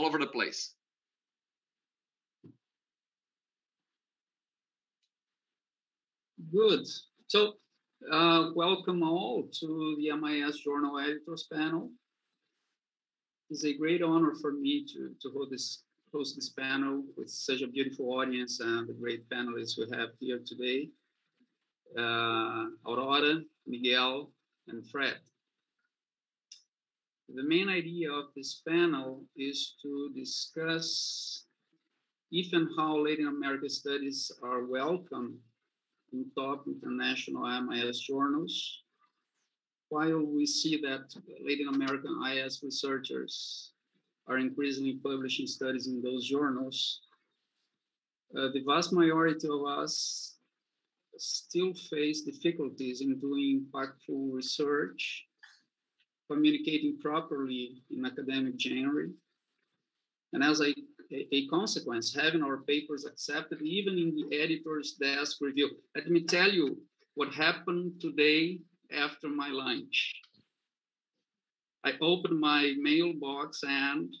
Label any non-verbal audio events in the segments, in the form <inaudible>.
all over the place. Good. So, uh, welcome all to the MIS Journal Editors Panel. It's a great honor for me to, to hold this, host this panel with such a beautiful audience and the great panelists we have here today. Uh, Aurora, Miguel, and Fred. The main idea of this panel is to discuss if and how Latin American studies are welcome in top international MIS journals, while we see that Latin American IS researchers are increasingly publishing studies in those journals, uh, the vast majority of us still face difficulties in doing impactful research, communicating properly in academic genre, and as a a, consequence, having our papers accepted even in the editor's desk review. Let me tell you what happened today after my lunch. I opened my mailbox and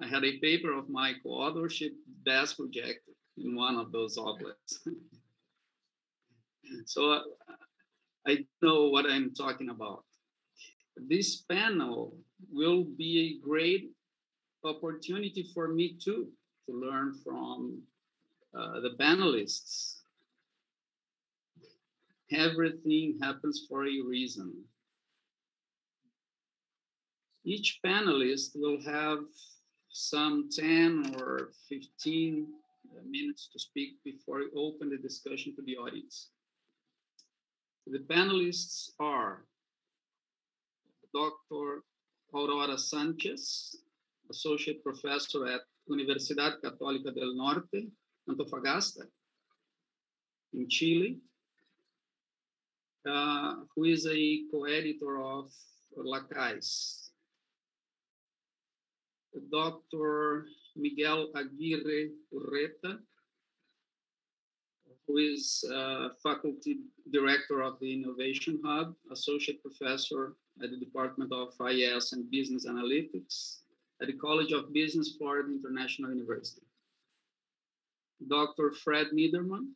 I had a paper of my co-authorship desk rejected in one of those outlets. <laughs> so uh, I know what I'm talking about. This panel will be a great opportunity for me too to learn from uh, the panelists. Everything happens for a reason. Each panelist will have some 10 or 15 minutes to speak before we open the discussion to the audience. The panelists are Dr. Aurora Sanchez, associate professor at Universidad Católica del Norte, Antofagasta, in Chile, uh, who is a co-editor of Lacais. Dr. Miguel Aguirre Urreta, who is uh, faculty director of the Innovation Hub, associate professor at the Department of IS and Business Analytics at the College of Business, Florida International University. Dr. Fred Niederman,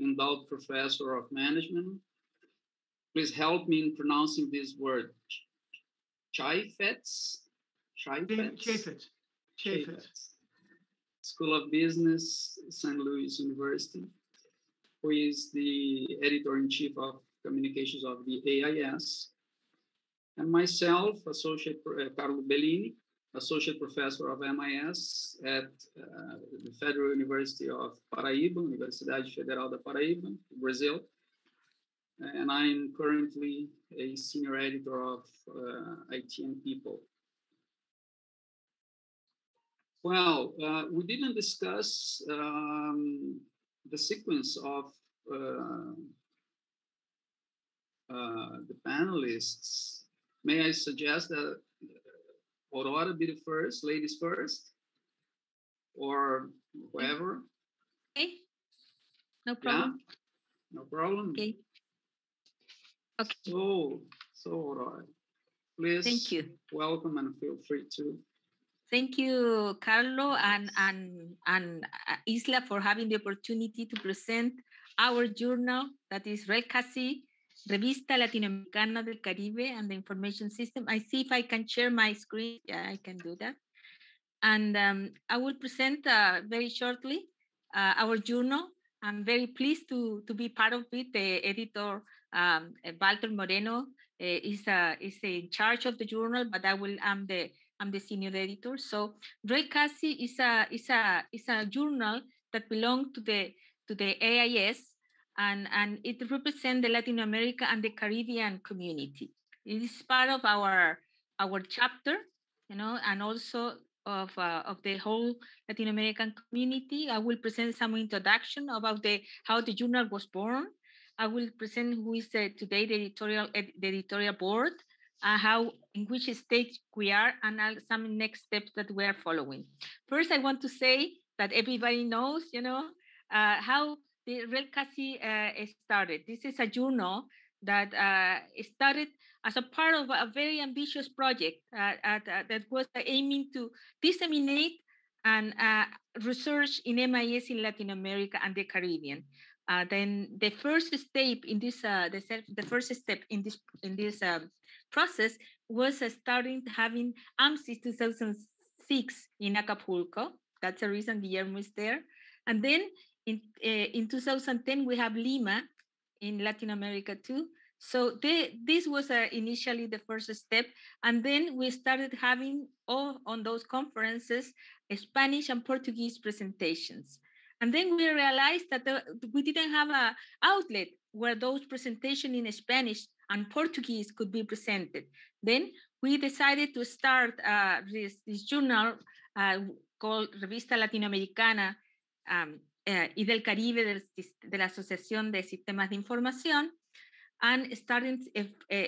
endowed professor of management. Please help me in pronouncing this word. Chaifetz? Chaifetz? Chaifetz. Chaifetz. School of Business, St. Louis University, who is the editor-in-chief of communications of the AIS, and myself, Associate uh, Carlo Bellini, associate professor of MIS at uh, the Federal University of Paraíba, Universidade Federal da Paraíba, Brazil. And I'm currently a senior editor of uh, IT and People. Well, uh, we didn't discuss um, the sequence of uh, uh, the panelists. May I suggest that Aurora be the first, ladies first, or whoever. Okay. No problem. Yeah? No problem. Okay. Okay. So, so Aurora, please. Thank you. Welcome and feel free to. Thank you, Carlo and and and uh, Isla for having the opportunity to present our journal that is RELCASI Revista Latinoamericana del Caribe and the Information System. I see if I can share my screen. Yeah, I can do that. And um, I will present uh, very shortly uh, our journal. I'm very pleased to, to be part of it. The editor, um, Walter Moreno, uh, is, uh, is in charge of the journal, but I will, I'm the, I'm the senior editor. So RELCASI is a, is a, is a journal that belongs to the, to the AIS, and, and it represents the Latin America and the Caribbean community. It is part of our our chapter, you know, and also of uh, of the whole Latin American community. I will present some introduction about the how the journal was born. I will present who is uh, today the editorial the editorial board, uh, how in which stage we are, and some next steps that we are following. First, I want to say that everybody knows, you know, uh, how the RELCASI uh, started. This is a journal that uh, started as a part of a very ambitious project uh, at, uh, that was aiming to disseminate and research in MIS in Latin America and the Caribbean. Uh, then the first step in this, the, the first step in this in this process was starting having AMCIS 2006 in Acapulco. That's the reason Guillermo is there. And then in in 2010 we have Lima in Latin America too. So they, this was uh, initially the first step. And then we started having all on those conferences, Spanish and Portuguese presentations. And then we realized that the, we didn't have an outlet where those presentations in Spanish and Portuguese could be presented. Then we decided to start uh, this, this, journal uh, called Revista Latinoamericana um, uh, y del Caribe de, de la Asociación de Sistemas de Información, and starting uh,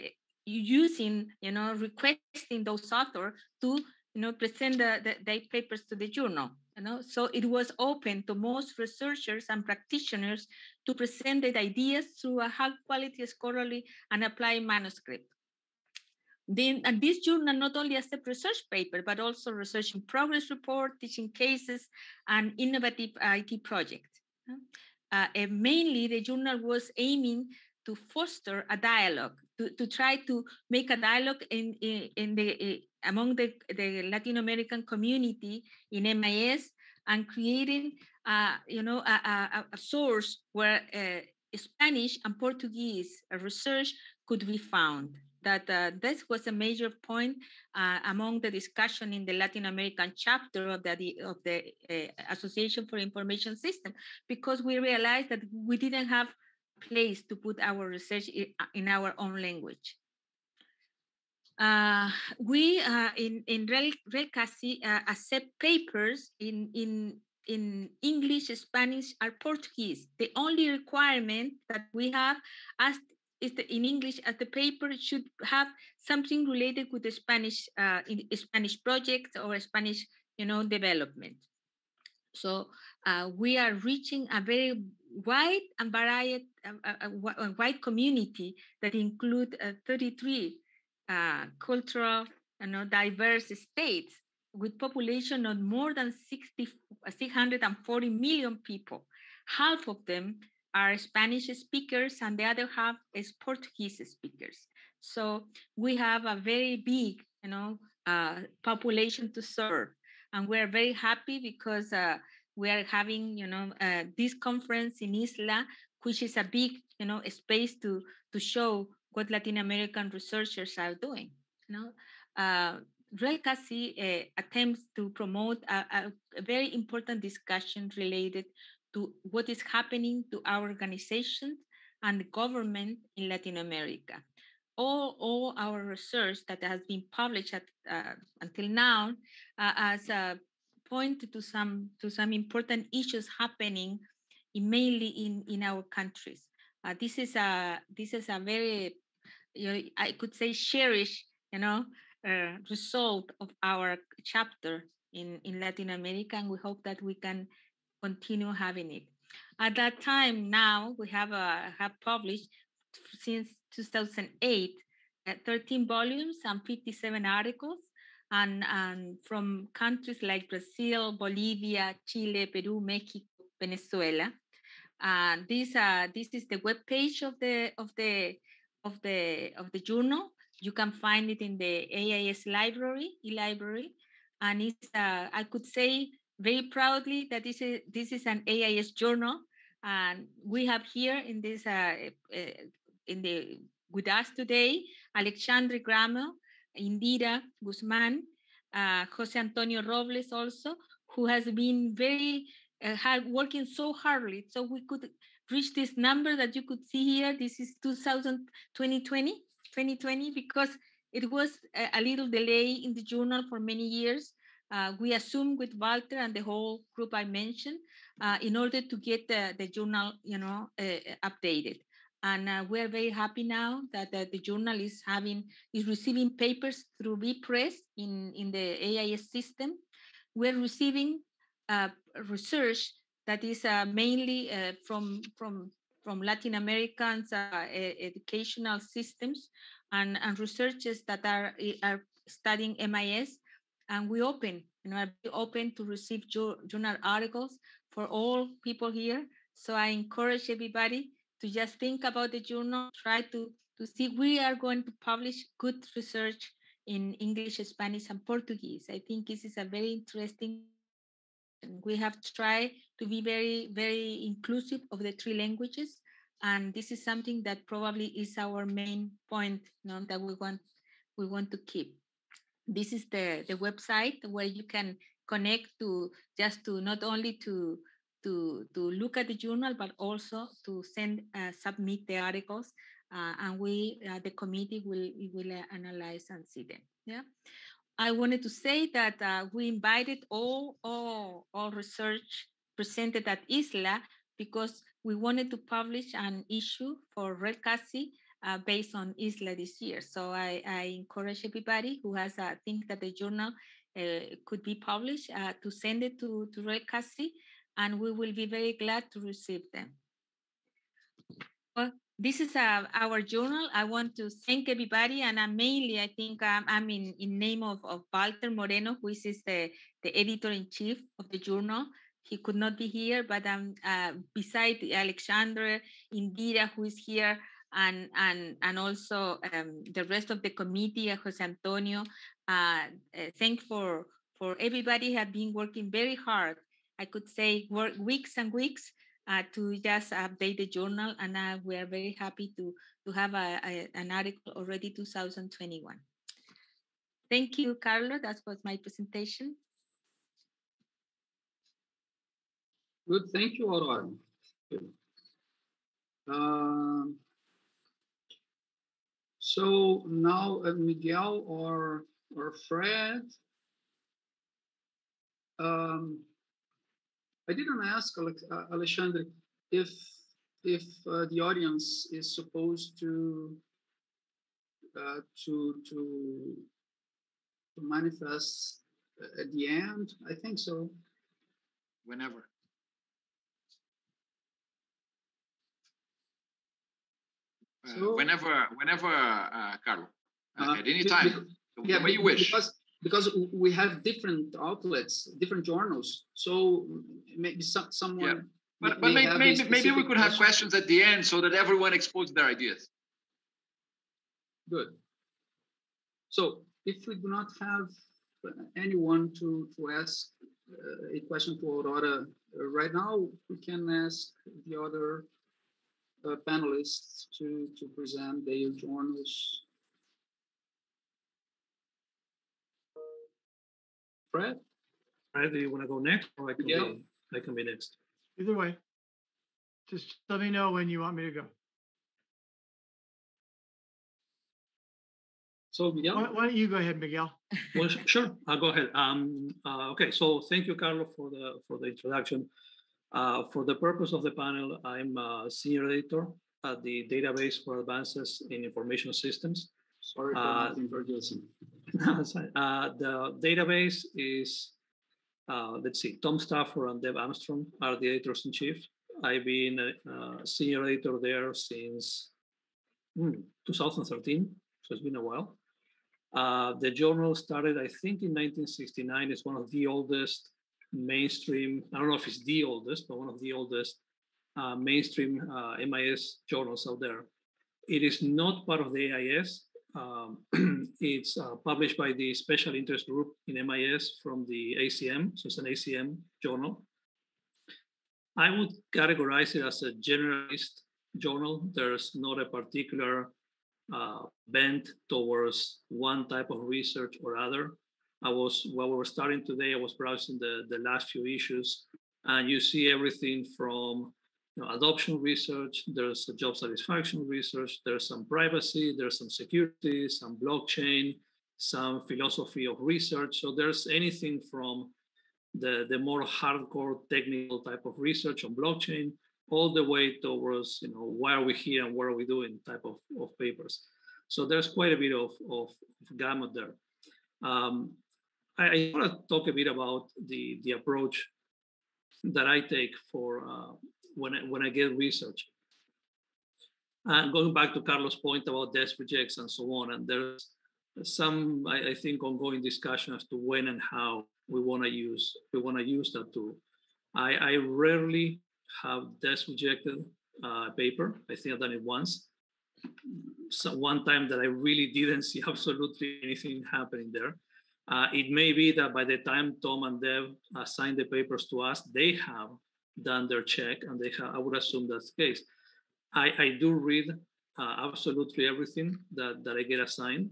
using, you know, requesting those authors to, you know, present the, the, their papers to the journal. You know, so it was open to most researchers and practitioners to present their ideas through a high quality scholarly and applied manuscript. Then, and this journal not only accept research paper, but also research in progress report, teaching cases, and innovative IT projects. Uh, mainly, the journal was aiming to foster a dialogue, to, to try to make a dialogue in, in, in the uh, among the, the Latin American community in MIS and creating, uh, you know, a, a, a source where uh, Spanish and Portuguese research could be found. That uh, this was a major point uh, among the discussion in the Latin American chapter of the of the uh, Association for Information System, because we realized that we didn't have place to put our research uh, in our own language. Uh, we uh, in in RELCASI uh, accept papers in in in English, Spanish, or Portuguese. The only requirement that we have as is the, in English as the paper should have something related with the Spanish uh, Spanish projects or Spanish you know development. So uh, we are reaching a very wide and varied, a, a, a wide community that include uh, 33 uh, cultural, you know, diverse states with population of more than 60, 640 million people. Half of them are Spanish speakers and the other half is Portuguese speakers. So we have a very big, you know, uh, population to serve. And we're very happy because uh, we are having, you know, uh, this conference in Isla, which is a big, you know, space to to show what Latin American researchers are doing. You know, uh, RELCASI uh, attempts to promote a, a, very important discussion related to what is happening to our organizations and the government in Latin America. All, all our research that has been published at, uh, until now uh, as a point to some to some important issues happening in, mainly in in our countries. Uh, this is a this is a very you know, I could say cherish you know uh, result of our chapter in in Latin America, and we hope that we can continue having it. At that time, now we have a have published since 2008 uh, 13 volumes and 57 articles and, and from countries like Brazil, Bolivia, Chile, Peru, Mexico, Venezuela. Uh, this uh, this is the web page of the of the of the of the journal. You can find it in the AIS library, e-library, and it's uh, I could say very proudly that this is this is an AIS journal, and we have here in this uh, uh, in the with us today Alexandre Graeml, Indira Guzman, uh, Jose Antonio Robles also, who has been very uh, hard, working so hardly. So we could reach this number that you could see here. This is 2020, 2020, because it was a, a little delay in the journal for many years. Uh, we assumed with Walter and the whole group I mentioned uh, in order to get the, the journal, you know, uh, updated. And uh, we're very happy now that, the journal is having is receiving papers through Press in, in the AIS system. We're receiving uh, research that is uh, mainly uh, from from from Latin Americans uh, educational systems and, and researchers that are, are studying MIS. And we open, you know, are open to receive journal articles for all people here. So I encourage everybody to just think about the journal, try to, to see we are going to publish good research in English, Spanish, and Portuguese. I think this is a very interesting. We have tried to be very, very inclusive of the three languages. And this is something that probably is our main point you know, that we want we want to keep. This is the, the website where you can connect to just to not only to to to look at the journal but also to send uh, submit the articles uh, and we uh, the committee will will uh, analyze and see them yeah? I wanted to say that uh, we invited all all all research presented at isla because we wanted to publish an issue for red uh, based on isla this year so i i encourage everybody who has a think that the journal uh, could be published to send it to to red and we will be very glad to receive them well, this is uh, our journal. I want to thank everybody, and uh, mainly I think um, I'm in, in name of, of Walter Moreno, who is the, the editor-in-chief of the journal. He could not be here, but um, uh, beside Alexandra, Indira, who is here, and and and also um, the rest of the committee, uh, Jose Antonio. Uh, uh, thank for for everybody have been working very hard. I could say work weeks and weeks uh, to just update the journal. And uh, we are very happy to, to have a, a, an article already 2021. Thank you, Carlo. That was my presentation. Good. Thank you, Aurora. So now uh, Miguel or or Fred. Um, I didn't ask uh, Alexandre if if uh, the audience is supposed to uh, to to to manifest at the end. I think so. Whenever. So, whenever, whenever, uh, Carlo, uh, at any time, yeah, way you wish. Because, because we have different outlets, different journals. So maybe some, someone. Yeah. But, but maybe, maybe, maybe we could have questions at the end so that everyone exposes their ideas. Good. So if we do not have anyone to, to ask uh, a question to Aurora uh, right now, we can ask the other uh, panelists to, to present their journals Fred? Fred, do you want to go next or I can, yeah. be, I can be next? Either way. Just let me know when you want me to go. So Miguel? Why, why don't you go ahead, Miguel? well, sure, I'll go ahead. Um, uh, okay, so thank you, Carlo, for the for the introduction. Uh, for the purpose of the panel, I'm a senior editor at the Database for Advances in Information Systems. Sorry for uh, introducing. <laughs> uh, the database is, uh, let's see, Tom Stafford and Deb Armstrong are the editors in chief. I've been a, a senior editor there since hmm, 2013, so it's been a while. Uh, the journal started, I think, in 1969. It's one of the oldest mainstream, I don't know if it's the oldest, but one of the oldest uh, mainstream uh, MIS journals out there. It is not part of the AIS. Um, <clears throat> it's uh, published by the Special Interest Group in MIS from the ACM, so it's an ACM journal. I would categorize it as a generalist journal. There's not a particular uh, bent towards one type of research or other. I was while we were starting today, I was browsing the, the last few issues, and you see everything from you know, adoption research, there's job satisfaction research, there's some privacy, there's some security, some blockchain, some philosophy of research. So there's anything from the, the more hardcore technical type of research on blockchain all the way towards, you know, why are we here and what are we doing type of, of papers. So there's quite a bit of, of, of gamut there. Um, I, I want to talk a bit about the, the approach that I take for uh, when I, when I get research. And going back to Carlos' point about desk rejects and so on, and there's some, I, I think, ongoing discussion as to when and how we want to use we want to use that tool. I, I rarely have desk rejected uh, paper. I think I've done it once. So one time that I really didn't see <laughs> absolutely anything happening there. Uh, it may be that by the time Tom and Deb assign the papers to us, they have done their check, and they have. I would assume that's the case. I, I do read uh, absolutely everything that, that I get assigned,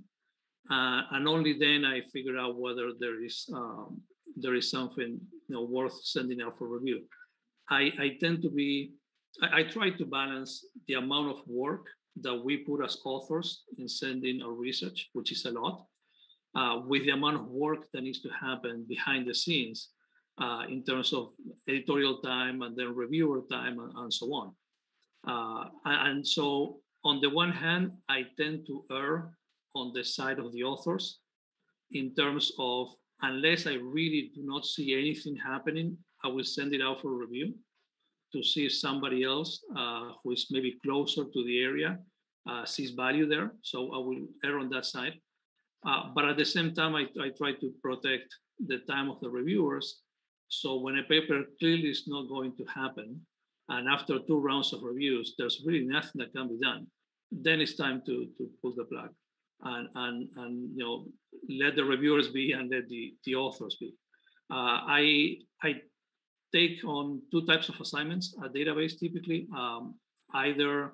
uh, and only then I figure out whether there is um, there is something you know worth sending out for review. I, I tend to be I, I try to balance the amount of work that we put as authors in sending our research, which is a lot, uh, with the amount of work that needs to happen behind the scenes uh, in terms of editorial time and then reviewer time and, and so on. Uh, and so, on the one hand, I tend to err on the side of the authors in terms of unless I really do not see anything happening, I will send it out for review to see if somebody else uh, who is maybe closer to the area uh, sees value there. So I will err on that side. Uh, but at the same time, I, I try to protect the time of the reviewers. So when a paper clearly is not going to happen, and after two rounds of reviews, there's really nothing that can be done, then it's time to, to pull the plug and, and, and you know let the reviewers be and let the, the authors be. Uh, I, I take on two types of assignments a database typically, um, either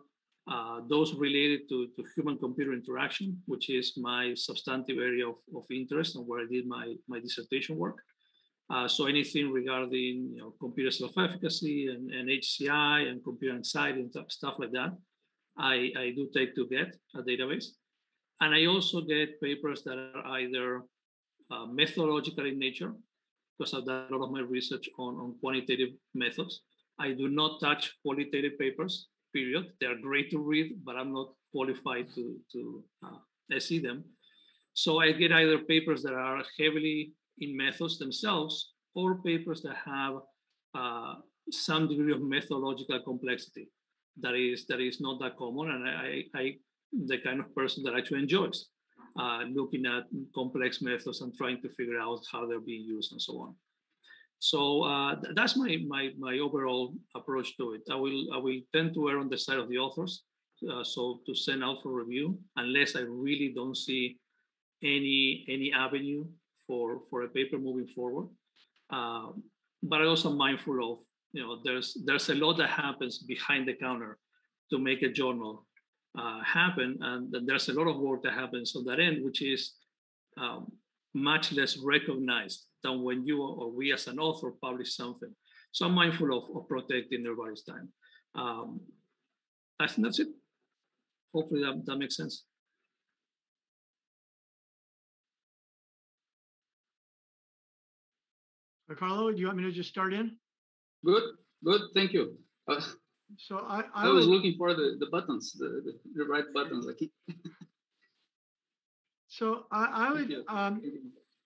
uh, those related to, to human computer interaction, which is my substantive area of, of interest and where I did my, my dissertation work. Uh, so anything regarding you know, computer self-efficacy and, and HCI and computer anxiety and stuff like that, I, I do take to get a database. And I also get papers that are either uh, methodological in nature, because I've done a lot of my research on, on quantitative methods. I do not touch qualitative papers period. They are great to read, but I'm not qualified to, to uh, see them. So I get either papers that are heavily in methods themselves or papers that have uh, some degree of methodological complexity that is that is not that common and I, I the kind of person that actually enjoys uh, looking at complex methods and trying to figure out how they're being used and so on. So uh, th- that's my, my my overall approach to it. I will I will tend to err on the side of the authors, uh, so to send out for review unless I really don't see any any avenue for for a paper moving forward. Um, but I'm also mindful of you know there's there's a lot that happens behind the counter to make a journal uh, happen, and there's a lot of work that happens on that end, which is um, much less recognized than when you or we as an author publish something. So I'm mindful of, of protecting everybody's time. Um, I think that's it. Hopefully that, that makes sense. Carlo, do you want me to just start in? Good, good, thank you. Uh, so I, I, I was looking for the, the buttons, the, the, the right buttons. so I, I would um,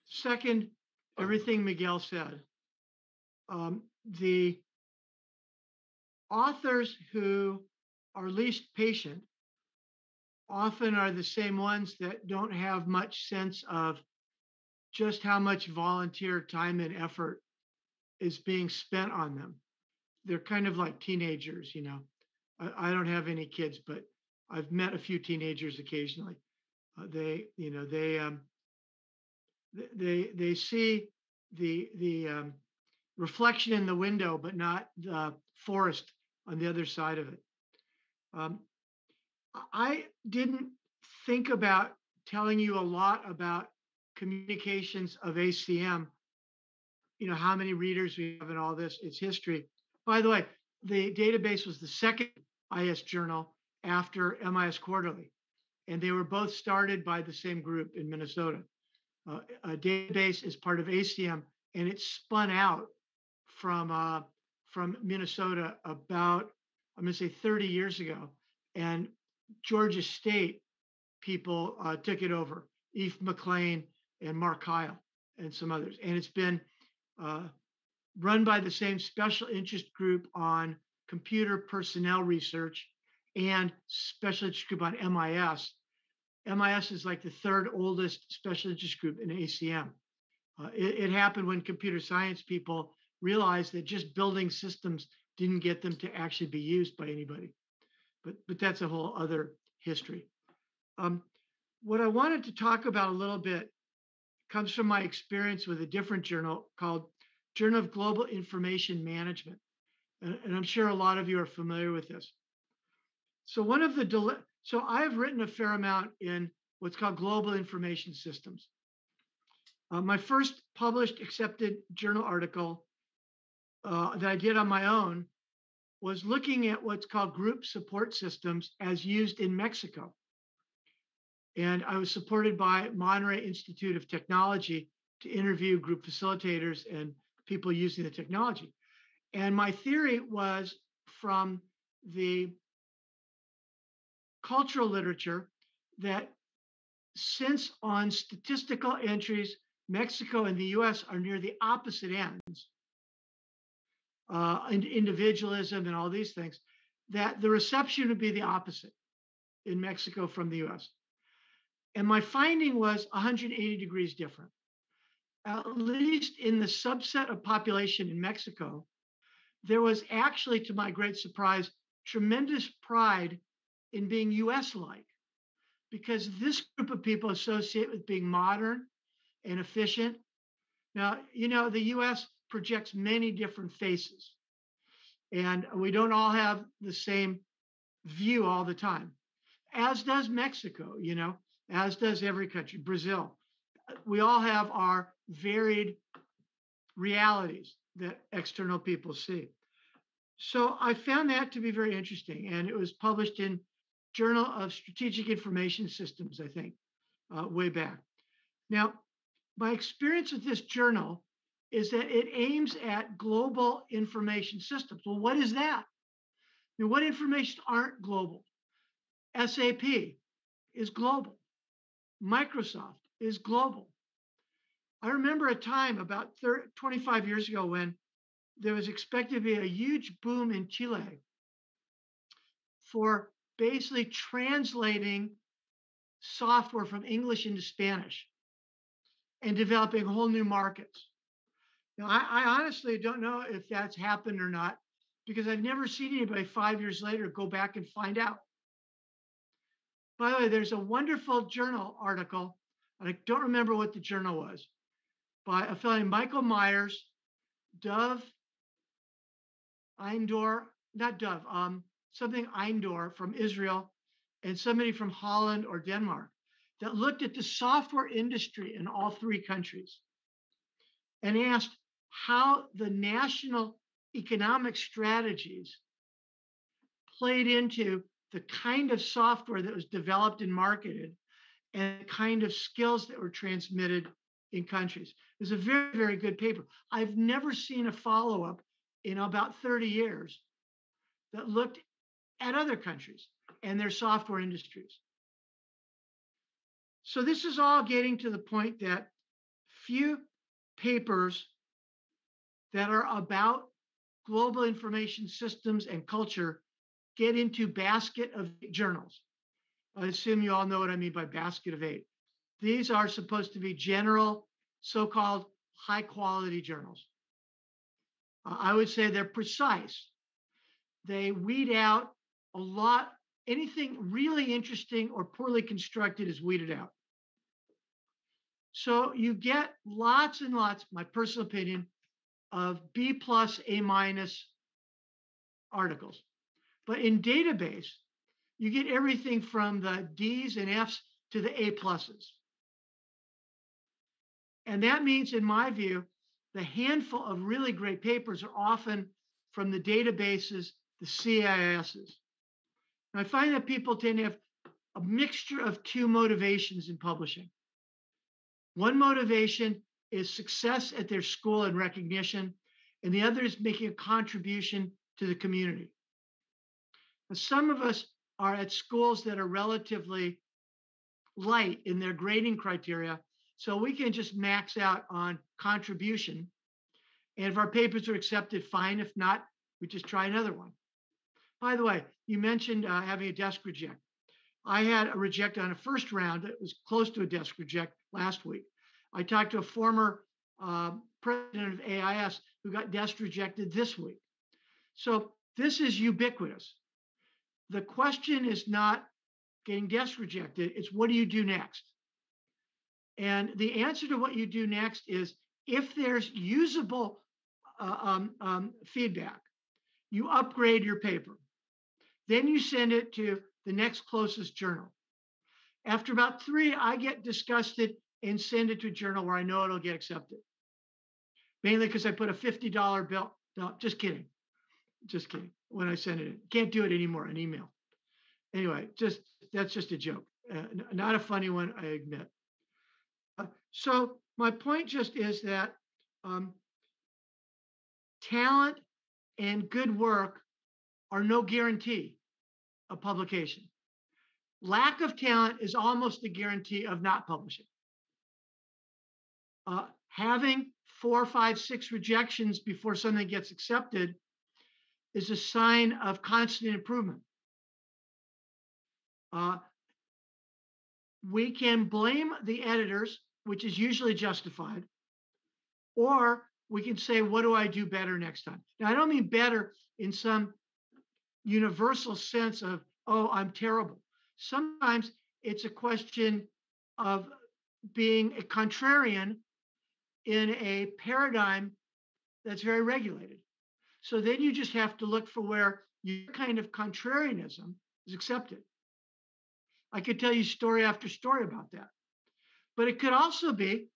second everything Miguel said. Um, the authors who are least patient often are the same ones that don't have much sense of just how much volunteer time and effort is being spent on them. They're kind of like teenagers, you know. I, I don't have any kids, but I've met a few teenagers occasionally. Uh, they, you know, they um, they they see the the um, reflection in the window, but not the forest on the other side of it. Um, I didn't think about telling you a lot about communications of ACM. You know how many readers we have and all this. It's history. By the way, the database was the second IS journal after MIS Quarterly, and they were both started by the same group in Minnesota uh, a database is part of ACM, and it spun out from uh, from Minnesota about I'm going to say 30 years ago, and Georgia State people uh, took it over. Eph McLean and Mark Keil and some others, and it's been uh, run by the same special interest group on computer personnel research and special interest group on MIS. MIS is like the third oldest special interest group in ACM. Uh, it, it happened when computer science people realized that just building systems didn't get them to actually be used by anybody. But, but that's a whole other history. Um, what I wanted to talk about a little bit comes from my experience with a different journal called Journal of Global Information Management. And, and I'm sure a lot of you are familiar with this. So one of the, so I've written a fair amount in what's called global information systems. Uh, my first published accepted journal article uh, that I did on my own was looking at what's called group support systems as used in Mexico. And I was supported by Monterrey Institute of Technology to interview group facilitators and people using the technology. And my theory was from the cultural literature that since on statistical entries, Mexico and the US are near the opposite ends, uh, and individualism and all these things, that the reception would be the opposite in Mexico from the US. And my finding was 180 degrees different. At least in the subset of population in Mexico, there was actually, to my great surprise, tremendous pride in being US like, because this group of people associate with being modern and efficient. Now, you know, the US projects many different faces, and we don't all have the same view all the time, as does Mexico, you know, as does every country, Brazil. We all have our varied realities that external people see. So I found that to be very interesting, and it was published in Journal of Strategic Information Systems, I think, uh, way back. Now, my experience with this journal is that it aims at global information systems. Well, what is that? Mean, what information aren't global? SAP is global. Microsoft is global. I remember a time about 30, 25 years ago when there was expected to be a huge boom in Chile for basically translating software from English into Spanish and developing whole new markets. Now, I, I, honestly don't know if that's happened or not because I've never seen anybody five years later go back and find out. By the way, there's a wonderful journal article, and I don't remember what the journal was, by a fellow named Michael Myers, Dove Ein-Dor, not Dove, um, something Ein-Dor from Israel, and somebody from Holland or Denmark that looked at the software industry in all three countries and asked how the national economic strategies played into the kind of software that was developed and marketed and the kind of skills that were transmitted in countries. It was a very, very good paper. I've never seen a follow up in about 30 years that looked at other countries and their software industries. So this is all getting to the point that few papers that are about global information systems and culture get into basket of journals. I assume you all know what I mean by basket of eight. These are supposed to be general, so-called high quality journals. I would say they're precise. They weed out a lot, anything really interesting or poorly constructed is weeded out. So you get lots and lots, my personal opinion, of B plus, A minus articles. But in database, you get everything from the D's and F's to the A pluses. And that means, in my view, the handful of really great papers are often from the databases, the CISs. And I find that people tend to have a mixture of two motivations in publishing. One motivation is success at their school and recognition, and the other is making a contribution to the community. Now, some of us are at schools that are relatively light in their grading criteria, so we can just max out on contribution. And if our papers are accepted, fine. If not, we just try another one. By the way, you mentioned uh, having a desk reject. I had a reject on a first round that was close to a desk reject last week. I talked to a former uh, president of AIS who got desk rejected this week. So this is ubiquitous. The question is not getting desk rejected, it's what do you do next? And the answer to what you do next is if there's usable uh, um, um, feedback, you upgrade your paper. Then you send it to the next closest journal. After about three, I get disgusted and send it to a journal where I know it'll get accepted. Mainly because I put a $50 bill. No, just kidding. Just kidding. When I send it in. Can't do it anymore on email. Anyway, just that's just a joke. Uh, not a funny one, I admit. Uh, so my point just is that um, talent and good work are no guarantee of publication. Lack of talent is almost a guarantee of not publishing. Uh, having four, five, six rejections before something gets accepted is a sign of constant improvement. Uh, we can blame the editors, which is usually justified, or we can say, what do I do better next time? Now, I don't mean better in some universal sense of, oh, I'm terrible. Sometimes it's a question of being a contrarian in a paradigm that's very regulated. So then you just have to look for where your kind of contrarianism is accepted. I could tell you story after story about that. But it could also be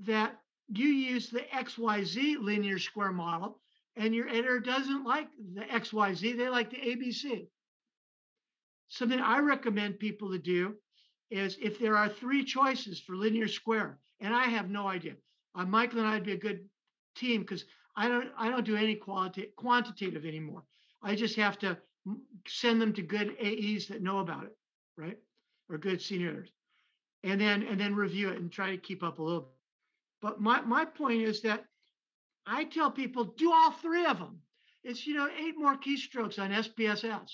that you use the XYZ linear square model and your editor doesn't like the XYZ, they like the ABC. Something I recommend people to do is if there are three choices for linear square, and I have no idea, uh, Michael and I'd be a good team because I don't I don't do any quality quantitative anymore. I just have to send them to good AEs that know about it, right? Or good seniors, and then and then review it and try to keep up a little. But my my point is that I tell people do all three of them. It's you know eight more keystrokes on SPSS.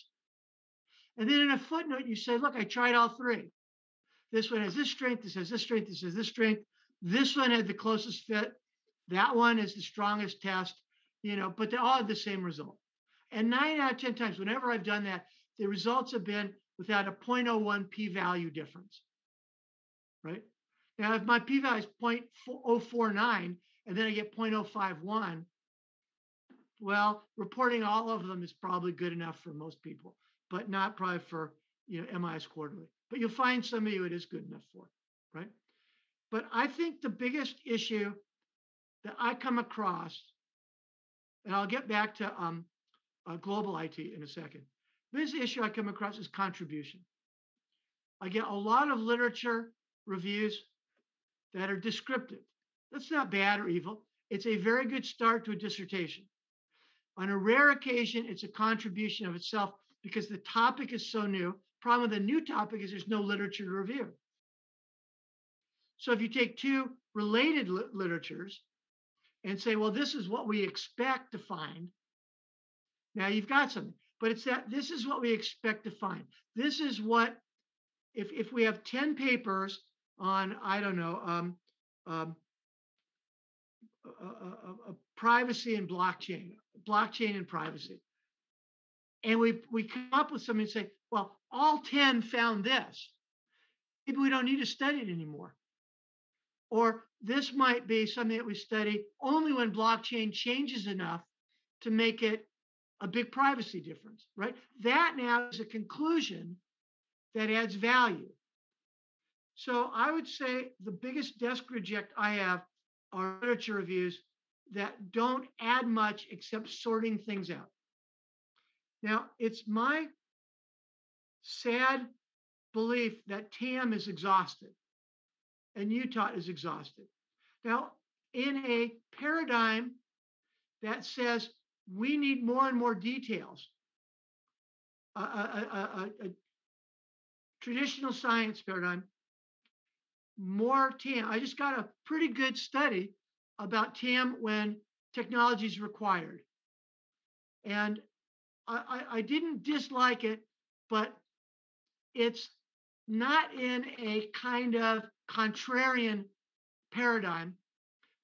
And then in a footnote, you say, look, I tried all three. This one has this strength, this has this strength, this has this strength. This one had the closest fit. That one is the strongest test, you know, but they all have the same result. And nine out of 10 times, whenever I've done that, the results have been without a 0.01 p value difference, right? Now, if my p value is 0.049 and then I get 0.051, well, reporting all of them is probably good enough for most people, but not probably for you know MIS quarterly. But you'll find some of you it is good enough for, right? But I think the biggest issue that I come across, and I'll get back to um, uh, global IT in a second. This issue I come across is contribution. I get a lot of literature reviews that are descriptive. That's not bad or evil. It's a very good start to a dissertation. On a rare occasion, it's a contribution of itself because the topic is so new. Problem with a new topic is there's no literature to review. So if you take two related li- literatures and say, well, this is what we expect to find, now you've got something. But it's that this is what we expect to find. This is what, if, if we have 10 papers on, I don't know, um, um, privacy and blockchain, blockchain and privacy. And we, we come up with something and say, well, all 10 found this. Maybe we don't need to study it anymore. Or this might be something that we study only when blockchain changes enough to make it a big privacy difference, right? That now is a conclusion that adds value. So I would say the biggest desk reject I have are literature reviews that don't add much except sorting things out. Now, it's my sad belief that TAM is exhausted and UTAUT is exhausted. Now, in a paradigm that says we need more and more details, a, a, a, a traditional science paradigm, more TAM. I just got a pretty good study about TAM when technology is required. And I, I didn't dislike it, but it's not in a kind of contrarian paradigm,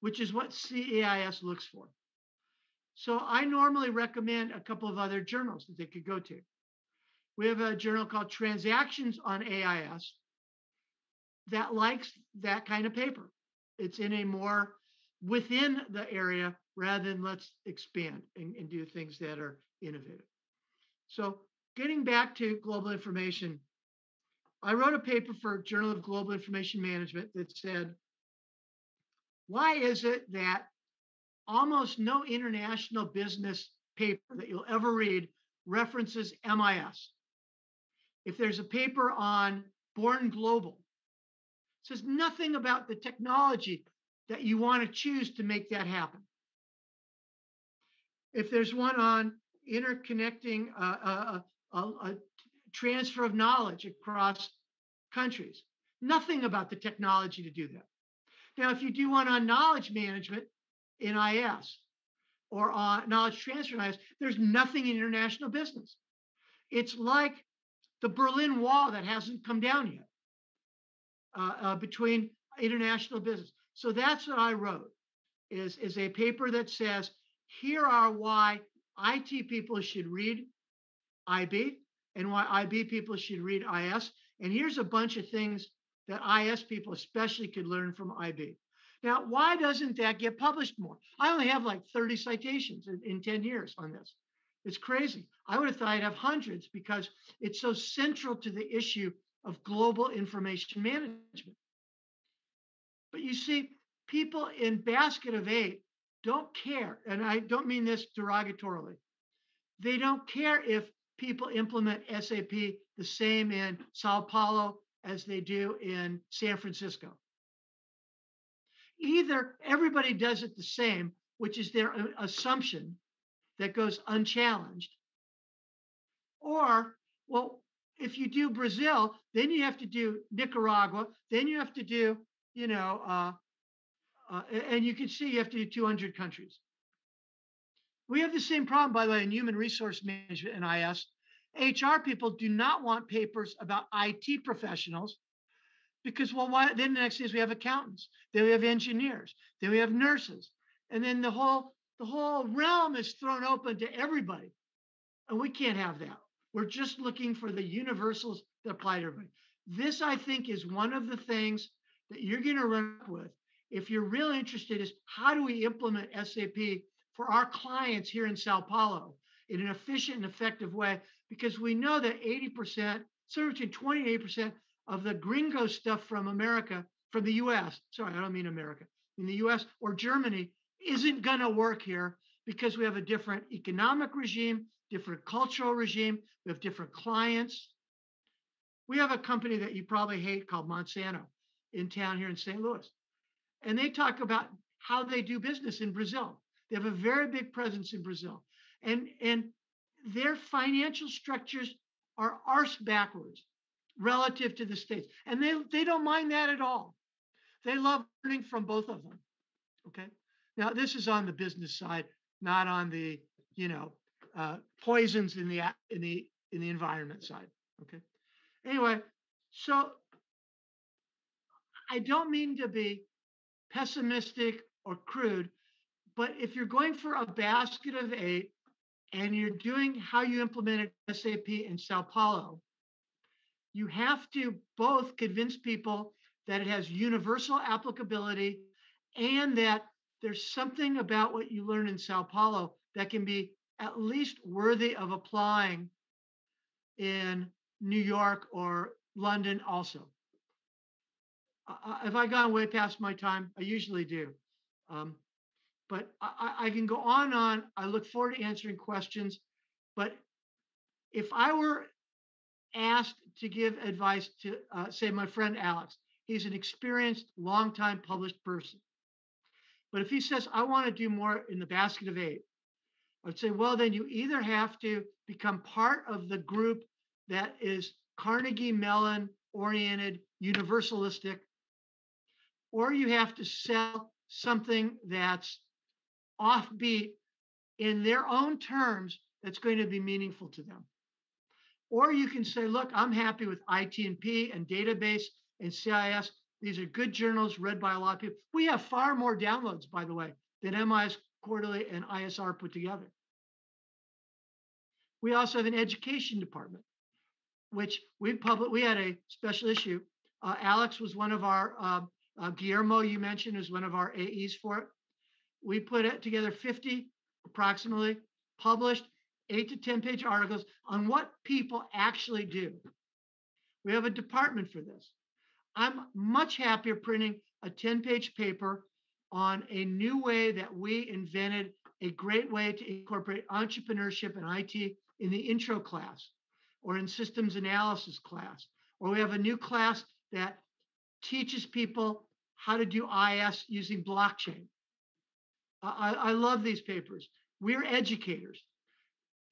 which is what CAIS looks for. So I normally recommend a couple of other journals that they could go to. We have a journal called Transactions on AIS that likes that kind of paper. It's in a more within the area rather than let's expand and, and do things that are innovative. So getting back to global information, I wrote a paper for Journal of Global Information Management that said, why is it that almost no international business paper that you'll ever read references MIS? If there's a paper on Born Global, says nothing about the technology that you want to choose to make that happen. If there's one on interconnecting a, a, a, a transfer of knowledge across countries, nothing about the technology to do that. Now, if you do one on knowledge management in IS or on knowledge transfer in IS, there's nothing in international business. It's like the Berlin Wall that hasn't come down yet uh, uh, between international business. So that's what I wrote is, is a paper that says, here are why IT people should read IB and why IB people should read IS. And here's a bunch of things that IS people especially could learn from IB. Now, why doesn't that get published more? I only have like 30 citations in, in 10 years on this. It's crazy. I would have thought I'd have hundreds because it's so central to the issue of global information management. But you see, people in basket of eight don't care, and I don't mean this derogatorily. They don't care if people implement SAP the same in Sao Paulo as they do in San Francisco. Either everybody does it the same, which is their uh, assumption that goes unchallenged, or, well, if you do Brazil, then you have to do Nicaragua, then you have to do you know, uh, uh, and you can see you have to do 200 countries. We have the same problem, by the way, in human resource management and IS. HR people do not want papers about IT professionals because, well, why, then the next thing is we have accountants, then we have engineers, then we have nurses, and then the whole the whole realm is thrown open to everybody, and we can't have that. We're just looking for the universals that apply to everybody. This, I think, is one of the things that you're going to run up with if you're really interested is how do we implement SAP for our clients here in Sao Paulo in an efficient and effective way? Because we know that 80%, somewhere between 20 and 80% of the gringo stuff from America, from the US, sorry, I don't mean America, in the US or Germany, isn't going to work here because we have a different economic regime, different cultural regime, we have different clients. We have a company that you probably hate called Monsanto in town here in St. Louis. And they talk about how they do business in Brazil. They have a very big presence in Brazil. And, and their financial structures are arse backwards relative to the states. And they, they don't mind that at all. They love learning from both of them. Okay. Now, this is on the business side, not on the, you know, uh, poisons in the in the in the environment side. Okay. Anyway, so I don't mean to be pessimistic or crude, but if you're going for a basket of eight and you're doing how you implemented SAP in Sao Paulo, you have to both convince people that it has universal applicability and that there's something about what you learn in Sao Paulo that can be at least worthy of applying in New York or London also have I gone way past my time? I usually do. Um, but I, I, can go on and on. I look forward to answering questions. But if I were asked to give advice to, uh, say, my friend Alex, he's an experienced, long-time published person. But if he says, I want to do more in the basket of eight, I'd say, well, then you either have to become part of the group that is Carnegie Mellon oriented, universalistic, or you have to sell something that's offbeat in their own terms, that's going to be meaningful to them. Or you can say, look, I'm happy with ITNP and database and CAIS. These are good journals read by a lot of people. We have far more downloads, by the way, than MIS Quarterly and ISR put together. We also have an education department, which we published. We had a special issue. Uh, Alex was one of our, uh, uh, Guillermo, you mentioned, is one of our AEs for it. We put it together 50 approximately, published eight to 10 page articles on what people actually do. We have a department for this. I'm much happier printing a 10 page paper on a new way that we invented a great way to incorporate entrepreneurship and IT in the intro class or in systems analysis class. Or we have a new class that teaches people how to do IS using blockchain. I, I love these papers. We're educators.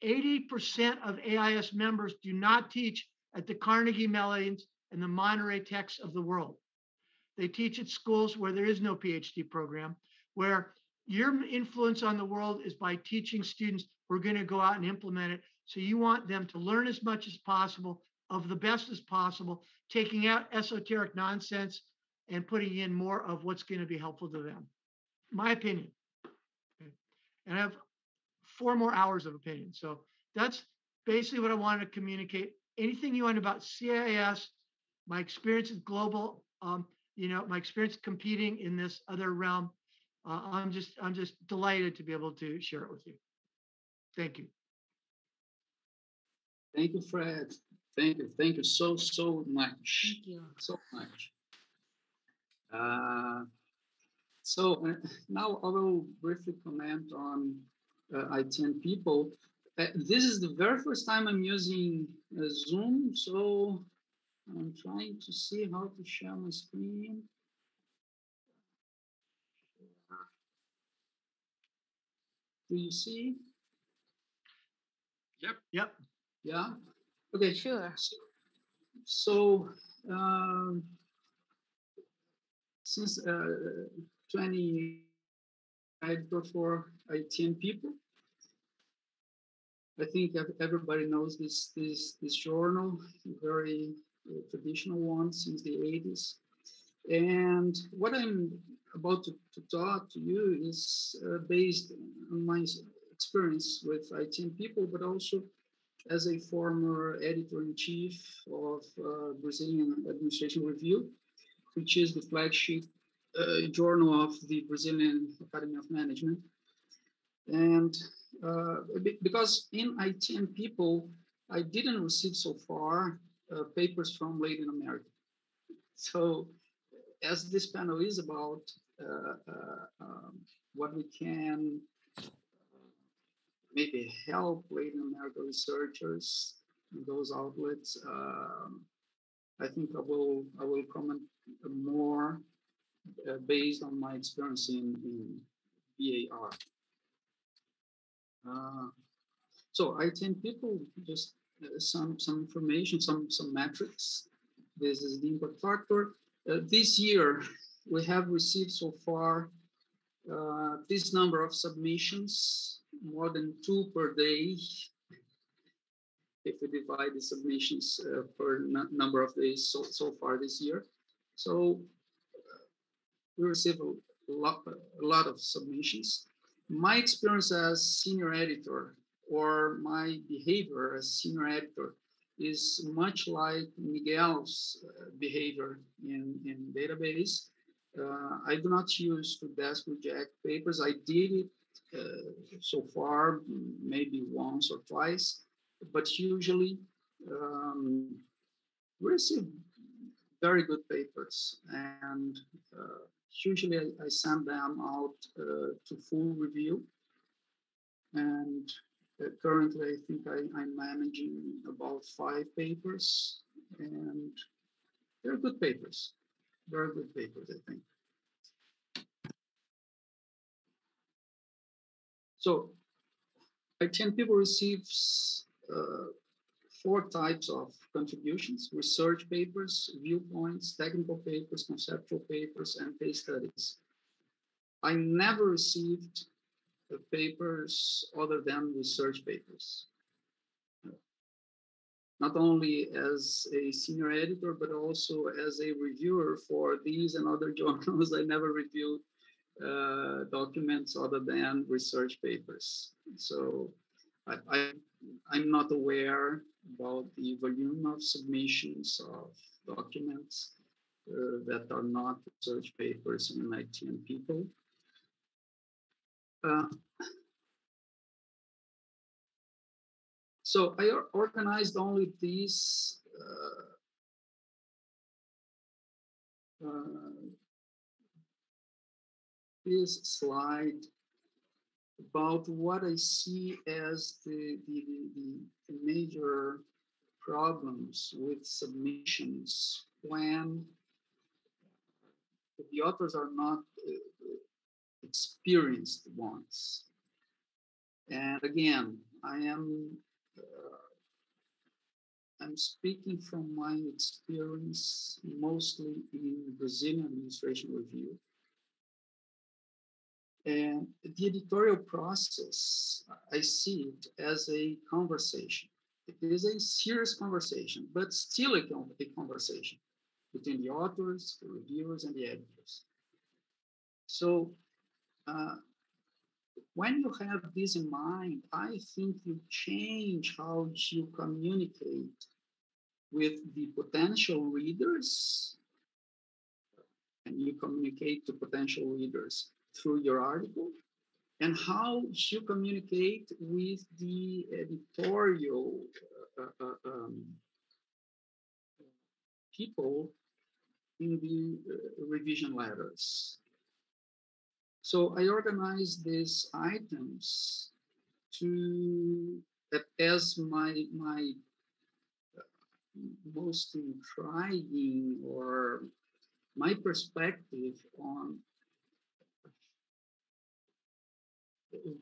80% of AIS members do not teach at the Carnegie Mellons and the Monterrey Techs of the world. They teach at schools where there is no PhD program, where your influence on the world is by teaching students who are going to go out and implement it. So you want them to learn as much as possible, of the best as possible, taking out esoteric nonsense and putting in more of what's going to be helpful to them. My opinion. And I have four more hours of opinion. So that's basically what I wanted to communicate. Anything you want about CAIS, my experience with global, um, you know, my experience competing in this other realm, uh, I'm just I'm just delighted to be able to share it with you. Thank you. Thank you, Fred. Thank you. Thank you so so much. Thank you. So much. Uh, so uh, now I will briefly comment on uh, ITN people. Uh, this is the very first time I'm using uh, Zoom, so I'm trying to see how to share my screen. Do you see? Yep. Yep. Yeah. Okay. Sure. So, so um, since uh, 20 editor for ITN people. I think everybody knows this this this journal, very traditional one since the 80s. And what I'm about to, to talk to you is uh, based on my experience with ITN people, but also as a former editor-in-chief of uh, Brazilian Administration Review, which is the flagship uh, journal of the Brazilian Academy of Management. And uh, because in ITN people, I didn't receive so far uh, papers from Latin America. So as this panel is about uh, uh, um, what we can maybe help Latin America researchers in those outlets, um, I think I will I will comment more uh, based on my experience in, in BAR. Uh, so ITN people just some some information, some some metrics. This is the impact factor. Uh, this year, we have received so far uh, this number of submissions, more than two per day. If we divide the submissions uh, per number of days so, so far this year. So we receive a lot, a lot of submissions. My experience as senior editor or my behavior as senior editor is much like Miguel's uh, behavior in, in database. Uh, I do not use to desk reject papers. I did it uh, so far, maybe once or twice, but usually um, we receive very good papers and uh, usually I, I send them out uh, to full review. And uh, currently, I think I, I'm managing about five papers, and they're good papers, very good papers, I think. So, ITN people receives uh, four types of contributions, research papers, viewpoints, technical papers, conceptual papers, and case studies. I never received papers other than research papers. Not only as a senior editor, but also as a reviewer for these and other <laughs> journals. I never reviewed uh, documents other than research papers. So I, I, I'm not aware about the volume of submissions of documents uh, that are not research papers in IT and people. Uh, so I organized only these uh, uh, this slide about what I see as the, the, the, the major problems with submissions. When the authors are not uh, experienced ones. And again, I am uh, I'm speaking from my experience mostly in Brazilian administration review. And the editorial process, I see it as a conversation. It is a serious conversation, but still a, a conversation between the authors, the reviewers, and the editors. So uh, when you have this in mind, I think you change how you communicate with the potential readers and you communicate to potential readers through your article and how you communicate with the editorial uh, uh, um, people in the uh, revision letters. So I organized these items to as my my uh, most intriguing or my perspective on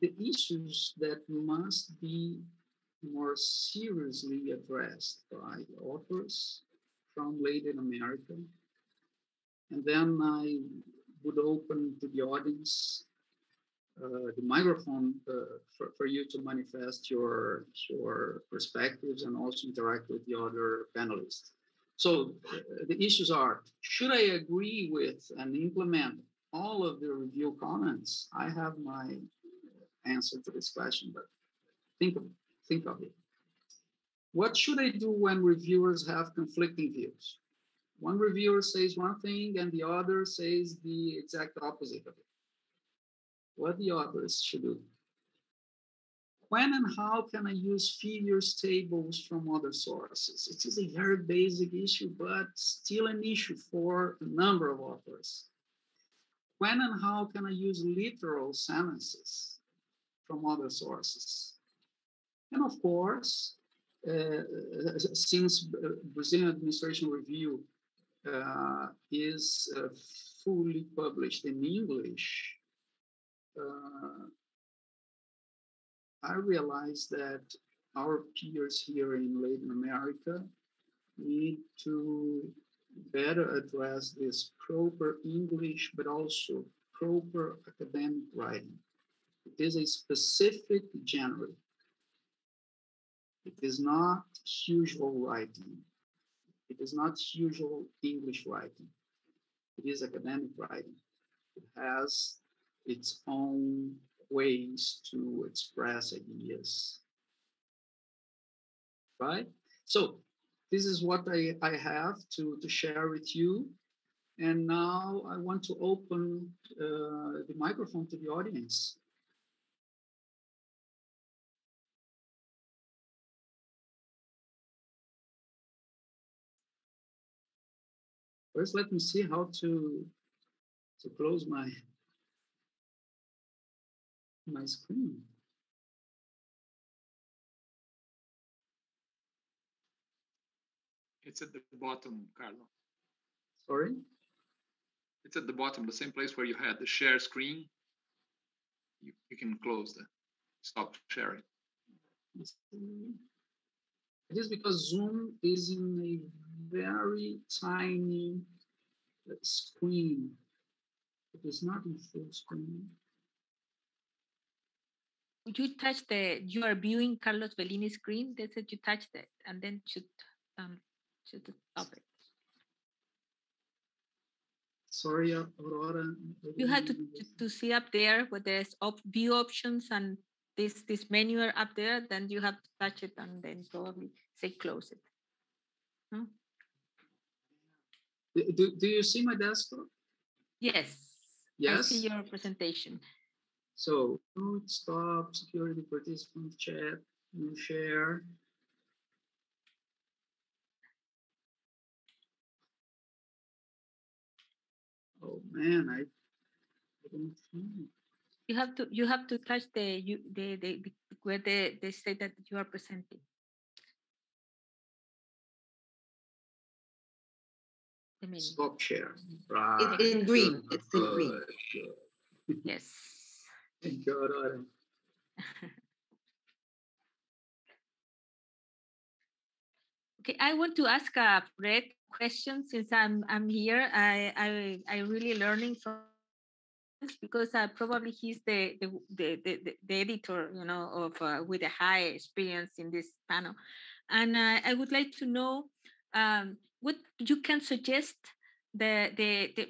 the issues that must be more seriously addressed by authors from Latin America. And then I would open to the audience uh, the microphone uh, for, for you to manifest your, your perspectives and also interact with the other panelists. So uh, the issues are, should I agree with and implement all of the review comments? I have my answer to this question, but think of, think of it. What should I do when reviewers have conflicting views? One reviewer says one thing and the other says the exact opposite of it. What the authors should do. When and how can I use figures tables from other sources? It is a very basic issue, but still an issue for a number of authors. When and how can I use literal sentences from other sources? And of course, uh, since Brazilian Administration Review uh, is uh, fully published in English, uh, I realized that our peers here in Latin America need to better address this proper English, but also proper academic writing. It is a specific genre. It is not usual writing. It is not usual English writing. It is academic writing. It has its own ways to express ideas. Right? So this is what I, I have to, to share with you. And now I want to open uh, the microphone to the audience. First, let me see how to to close my my screen. It's at the bottom, Carlo. Sorry? It's at the bottom, the same place where you had the share screen. You, you can close the stop sharing. It is because Zoom is in a very tiny screen. It is not in full screen. you touch the you are viewing Carlos Bellini's screen. They said you touched it and then should um should stop it. Sorry, Aurora. You had to, to, see up there where there's op, view options and this this menu are up there. Then you have to touch it and then probably say close it. No? Eh, eh, do, do you see my desktop? Yes. Yes. I see your presentation. So stop security participant chat and share. Oh man, I, I don't see. You have to you have to touch the you the, the, the where they, they say that you are presenting. Stop. Right. It's in green. It's in green. good, good. Yes. <laughs> Thank you, Okay, I want to ask a Fred question since I'm I'm here. I I I really learning from this because uh, probably he's the the, the the the editor, you know, of uh, with a high experience in this panel, and uh, I would like to know um, what you can suggest. The the the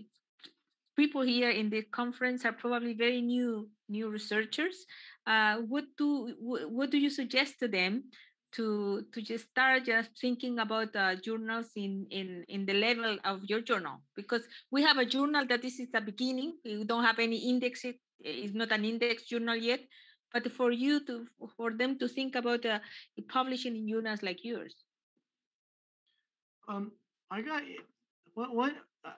people here in the conference are probably very new new researchers. Uh, what do what do you suggest to them to to just start just thinking about uh, journals in in in the level of your journal because we have a journal that this is the beginning you don't have any index it it's not an index journal yet but for you to for them to think about uh, publishing in journals like yours Um, I got what, what uh,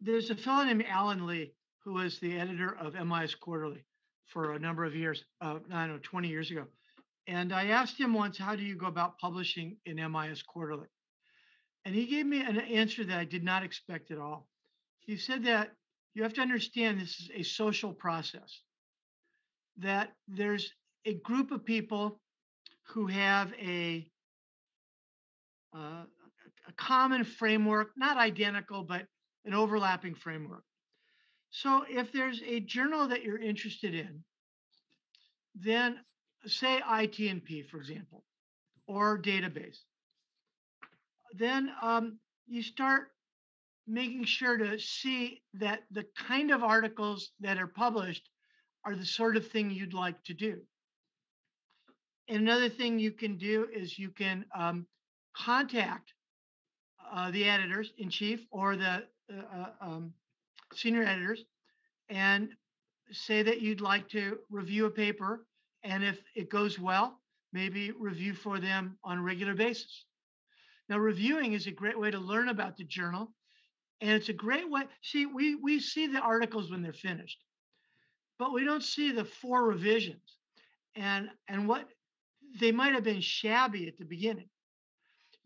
there's a fellow named Allen Lee who was the editor of MIS Quarterly for a number of years, uh, I don't know, 20 years ago. And I asked him once, how do you go about publishing in MIS Quarterly? And he gave me an answer that I did not expect at all. He said that you have to understand this is a social process, that there's a group of people who have a uh, a common framework, not identical, but an overlapping framework. So if there's a journal that you're interested in, then say ITNP, for example, or database, then um, you start making sure to see that the kind of articles that are published are the sort of thing you'd like to do. And another thing you can do is you can um, contact uh, the editors in chief or the uh, uh, um, senior editors and say that you'd like to review a paper. And if it goes well, maybe review for them on a regular basis. Now, reviewing is a great way to learn about the journal. And it's a great way. See, we, we see the articles when they're finished, but we don't see the four revisions and, and what they might have been shabby at the beginning.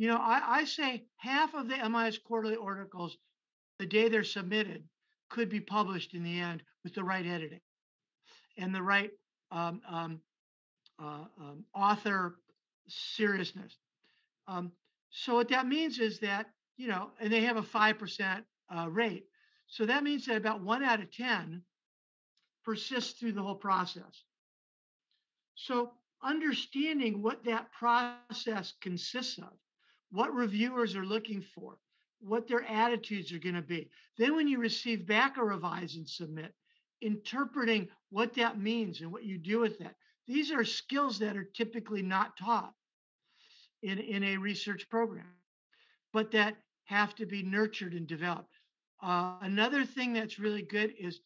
You know, I, I say half of the MIS quarterly articles, the day they're submitted, could be published in the end with the right editing and the right um, um, uh, um, author seriousness. Um, so what that means is that you know, and they have a five percent uh, rate. So that means that about one out of ten persists through the whole process. So understanding what that process consists of, what reviewers are looking for, what their attitudes are going to be. Then when you receive back a revise and submit, interpreting what that means and what you do with that. These are skills that are typically not taught in, in a research program, but that have to be nurtured and developed. Uh, another thing that's really good is,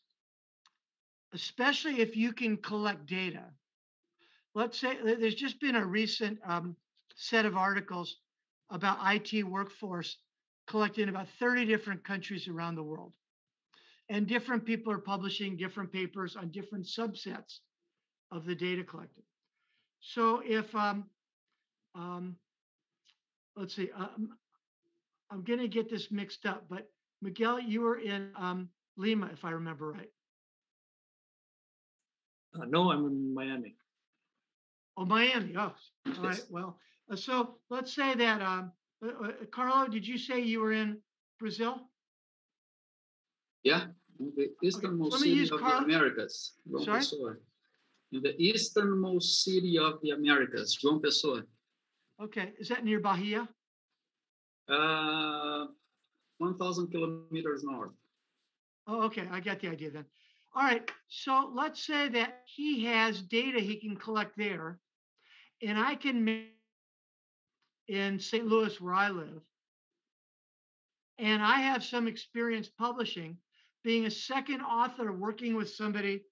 especially if you can collect data. Let's say there's just been a recent um, set of articles about IT workforce collected in about 30 different countries around the world. And different people are publishing different papers on different subsets of the data collected. So if, um, um, let's see, um, I'm going to get this mixed up, but Miguel, you were in um, Lima, if I remember right. Uh, no, I'm in Miami. Oh, Miami. Oh, all right. Well, uh, so let's say that, um, uh, uh, Carlo, did you say you were in Brazil? Yeah, the easternmost me city of Carl- the Americas. João Sorry? Pessoa. in the easternmost city of the Americas, João Pessoa. Okay, is that near Bahia? Uh, 1,000 kilometers north. Oh, okay, I get the idea then. All right, so let's say that he has data he can collect there, and I can make in St. Louis where I live, and I have some experience publishing, being a second author working with somebody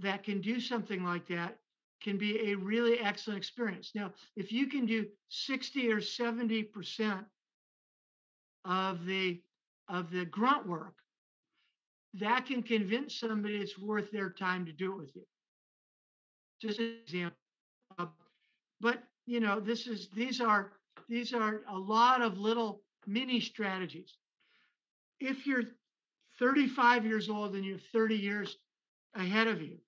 that can do something like that can be a really excellent experience. Now, if you can do 60 or 70% of the of the grunt work, that can convince somebody it's worth their time to do it with you. Just an example. Uh, but you know, this is these are these are a lot of little mini strategies. If you're 35 years old and you have 30 years ahead of you,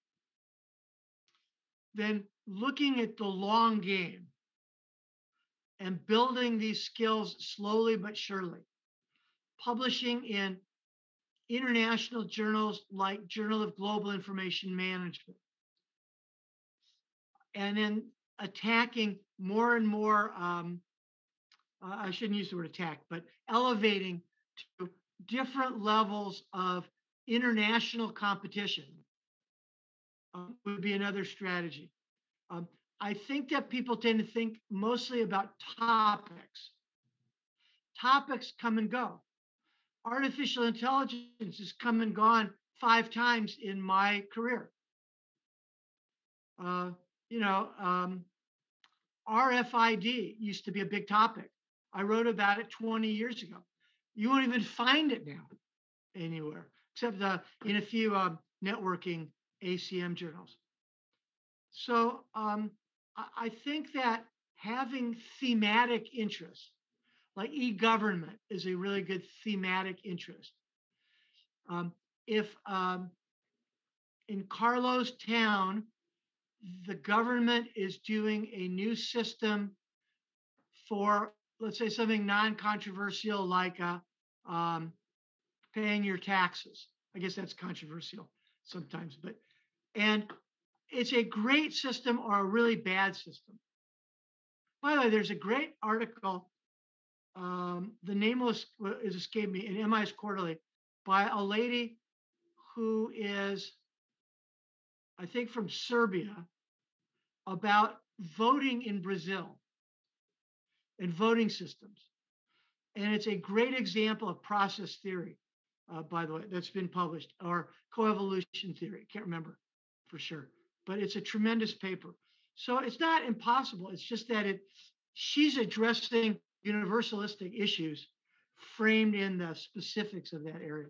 then looking at the long game and building these skills slowly but surely, publishing in international journals like Journal of Global Information Management, and then attacking more and more. Um, uh, I shouldn't use the word attack, but elevating to different levels of international competition um, would be another strategy. Um, I think that people tend to think mostly about topics. Topics come and go. Artificial intelligence has come and gone five times in my career. Uh, you know, um, RFID used to be a big topic. I wrote about it 20 years ago. You won't even find it now anywhere, except uh, in a few um, networking ACM journals. So um, I, think that having thematic interests, like e-government is a really good thematic interest. Um, if um, in Carlo's town, the government is doing a new system for, let's say, something non-controversial like uh, um, paying your taxes. I guess that's controversial sometimes, but and it's a great system or a really bad system. By the way, there's a great article. Um, the nameless is escaped me in MIS Quarterly by a lady who is, I think, from Serbia about voting in Brazil and voting systems. And it's a great example of process theory, uh, by the way, that's been published, or coevolution theory. Can't remember for sure, but it's a tremendous paper. So it's not impossible. It's just that it she's addressing universalistic issues framed in the specifics of that area.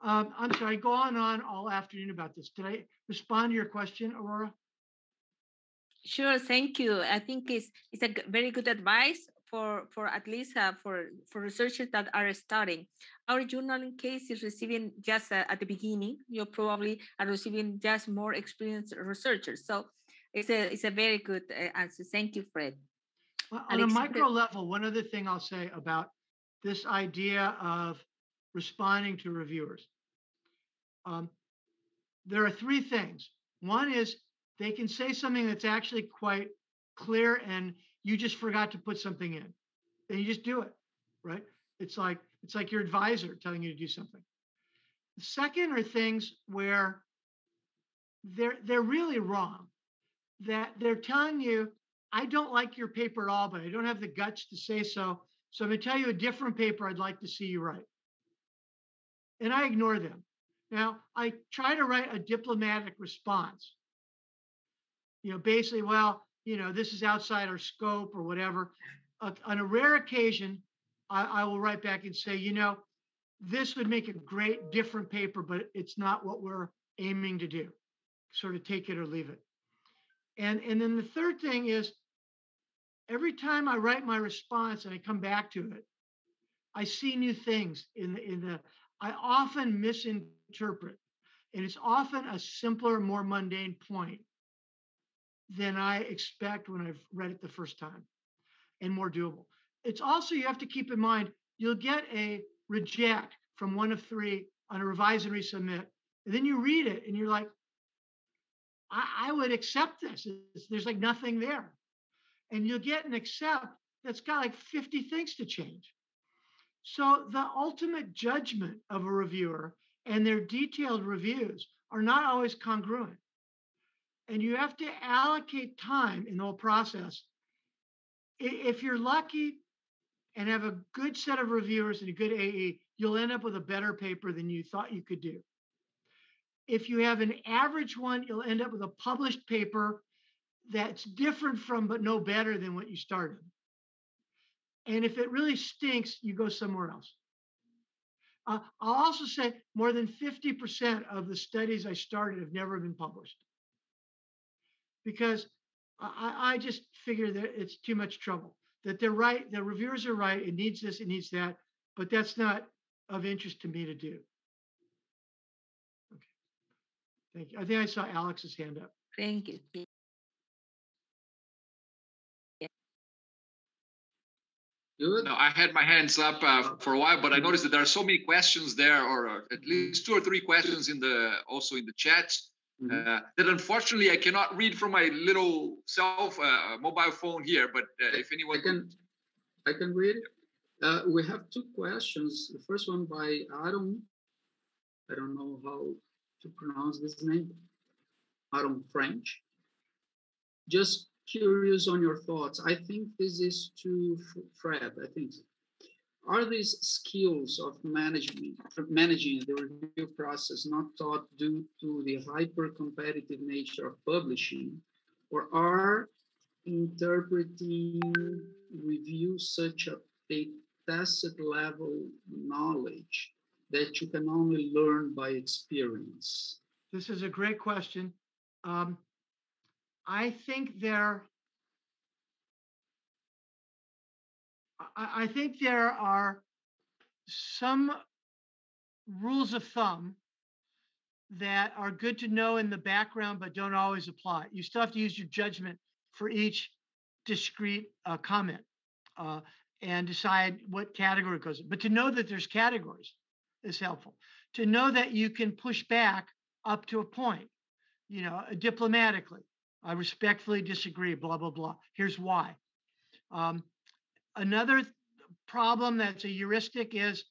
Um, I'm sorry, go on on all afternoon about this. Did I respond to your question, Aurora? Sure, thank you. I think it's it's a very good advice for for at least uh, for for researchers that are starting. Our journaling case is receiving just uh, at the beginning. You probably are receiving just more experienced researchers. So it's a it's a very good uh, answer. Thank you, Fred. Well, on Alex, a micro level, one other thing I'll say about this idea of responding to reviewers. Um, there are three things. One is they can say something that's actually quite clear and you just forgot to put something in. and you just do it, right? It's like it's like your advisor telling you to do something. The second are things where they're they're really wrong. That they're telling you, I don't like your paper at all, but I don't have the guts to say so. So I'm going to tell you a different paper I'd like to see you write. And I ignore them. Now, I try to write a diplomatic response. You know, basically, well, you know, this is outside our scope or whatever. Uh, on a rare occasion, I, I will write back and say, you know, this would make a great different paper, but it's not what we're aiming to do. Sort of take it or leave it. And and then the third thing is every time I write my response and I come back to it, I see new things in the in the I often misinterpret. And it's often a simpler, more mundane point than I expect when I've read it the first time and more doable. It's also, you have to keep in mind, you'll get a reject from one of three on a revise and resubmit. And then you read it and you're like, I, I would accept this. It's- there's like nothing there. And you'll get an accept that's got like 50 things to change. So the ultimate judgment of a reviewer and their detailed reviews are not always congruent. And you have to allocate time in the whole process. If you're lucky and have a good set of reviewers and a good AE, you'll end up with a better paper than you thought you could do. If you have an average one, you'll end up with a published paper that's different from but no better than what you started. And if it really stinks, you go somewhere else. Uh, I'll also say more than 50% of the studies I started have never been published because I, I just figure that it's too much trouble. That they're right, the reviewers are right, it needs this, it needs that, but that's not of interest to me to do. Okay. Thank you. I think I saw Alex's hand up. Thank you. Good. No, I had my hands up uh, for a while, but I noticed that there are so many questions there, or uh, at least two or three questions in the also in the chat Mhm. uh, that unfortunately I cannot read from my little self uh, mobile phone here. But uh, if anyone I can, I can read it. Uh, we have two questions. The first one by Adam. I don't know how to pronounce this name. Adam French. Just curious on your thoughts. I think this is to Fred. I think. Are these skills of management, managing the review process not taught due to the hyper competitive nature of publishing, or are interpreting review such a, tacit level knowledge that you can only learn by experience? This is a great question. Um, I think there, I, think there are some rules of thumb that are good to know in the background, but don't always apply. You still have to use your judgment for each discrete uh, comment uh, and decide what category it goes in. But to know that there's categories is helpful. To know that you can push back up to a point, you know, diplomatically. I respectfully disagree, blah, blah, blah. Here's why. Um, another problem that's a heuristic is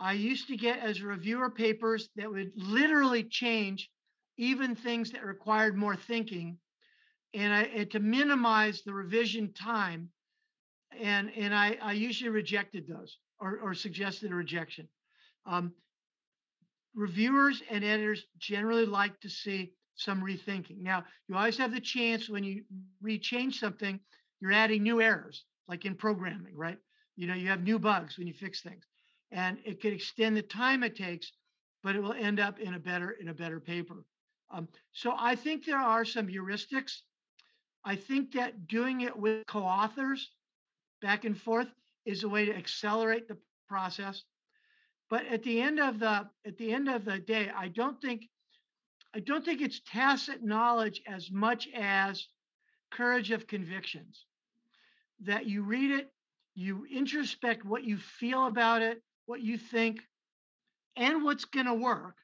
I used to get as reviewer papers that would literally change even things that required more thinking and I and to minimize the revision time and and I, I usually rejected those or, or suggested a rejection. Um, reviewers and editors generally like to see some rethinking. Now, you always have the chance when you rechange something, you're adding new errors, like in programming, right? You know, you have new bugs when you fix things, and it could extend the time it takes, but it will end up in a better in a better paper. Um, so I think there are some heuristics. I think that doing it with co-authors back and forth is a way to accelerate the process. But at the end of the at the end of the day, I don't think I don't think it's tacit knowledge as much as courage of convictions. That you read it, you introspect what you feel about it, what you think, and what's going to work,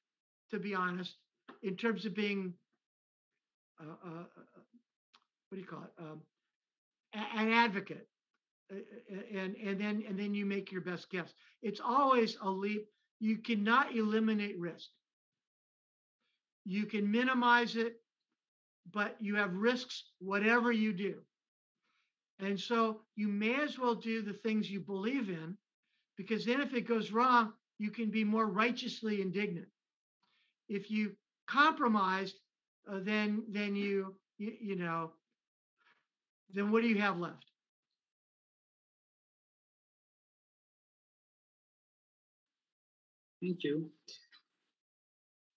to be honest, in terms of being, uh, uh, uh, what do you call it, um, an advocate, Uh, uh, and and then and then you make your best guess. It's always a leap. You cannot eliminate risk. You can minimize it, but you have risks whatever you do. And so you may as well do the things you believe in, because then if it goes wrong, you can be more righteously indignant. If you compromised, uh, then then you, you you know, then what do you have left? Thank you.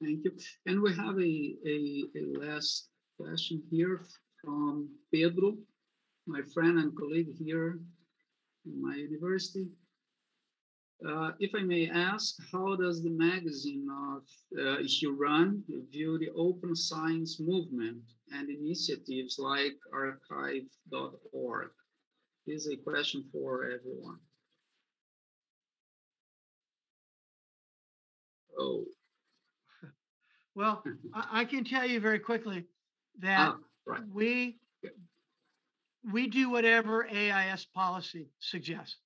Thank you. And we have a, a, a last question here from Pedro, my friend and colleague here in my university. Uh, if I may ask, how does the magazine of uh, Huron view the open science movement and initiatives like arXiv.org? This is a question for everyone. Oh, Well, I, can tell you very quickly. that Ah, right. we we do whatever AIS policy suggests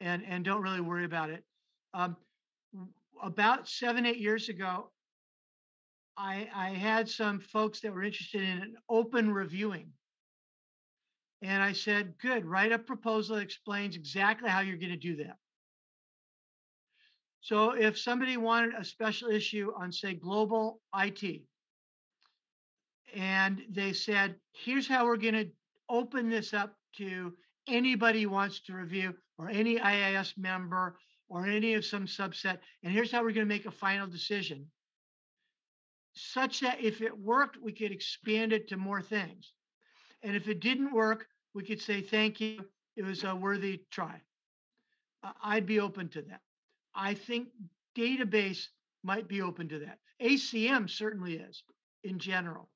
and and don't really worry about it. Um, about seven eight years ago, I I had some folks that were interested in an open reviewing, and I said, "Good, write a proposal that explains exactly how you're going to do that." So if somebody wanted a special issue on, say, global IT, and they said, here's how we're going to open this up to anybody wants to review or any AIS member or any of some subset, and here's how we're going to make a final decision, such that if it worked, we could expand it to more things. And if it didn't work, we could say, thank you, it was a worthy try. Uh, I'd be open to that. I think database might be open to that. ACM certainly is in general.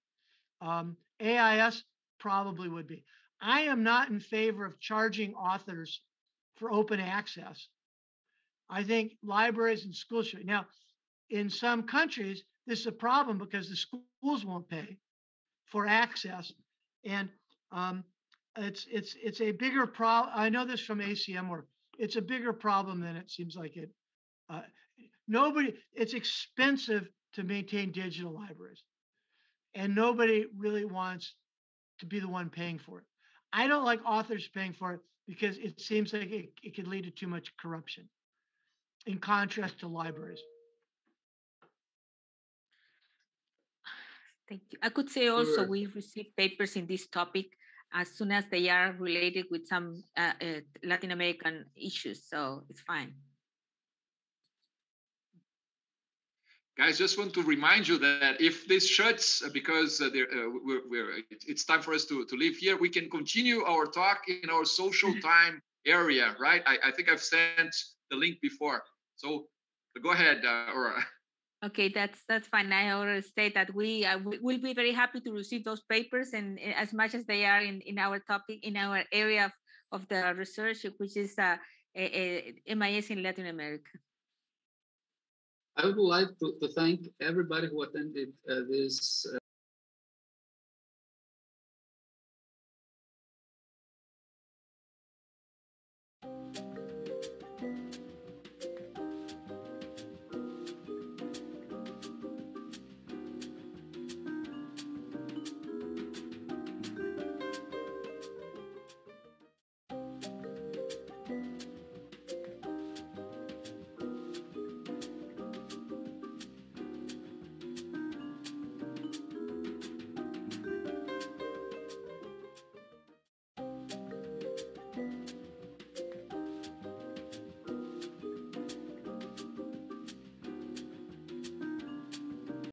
Um, AIS probably would be. I am not in favor of charging authors for open access. I think libraries and schools should. Now, in some countries, this is a problem because the schools won't pay for access, and um, it's it's it's a bigger problem. I know this from ACM work. It's a bigger problem than it seems like it. Uh, nobody. It's expensive to maintain digital libraries, and nobody really wants to be the one paying for it. I don't like authors paying for it because it seems like it, it could lead to too much corruption. In contrast to libraries. Thank you. I could say also Sure. we receive papers in this topic as soon as they are related with some uh, uh, Latin American issues, so it's fine. Guys, just want to remind you that if this shuts uh, because uh, there, uh, we're, we're, it's time for us to, to leave here, we can continue our talk in our social time area, right? I, I think I've sent the link before. So go ahead, uh. Okay, that's that's fine. I already state that we uh, we will be very happy to receive those papers and uh, as much as they are in, in our topic in our area of, of the research, which is uh, a, a MIS in Latin America. I would like to, to thank everybody who attended uh, this